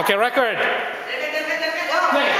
Okay, record. Play.